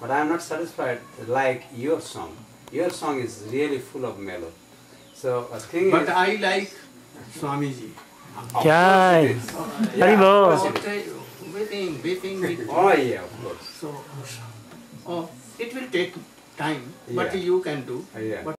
but I am not satisfied like your song. Your song is really full of melody. So a thing But is, I like Swamiji. Jai. Oh, Haribol. Yeah, Hari weeping. Oh yeah, of course. So, oh, it will take time, Yeah. but you can do. Uh, yeah. But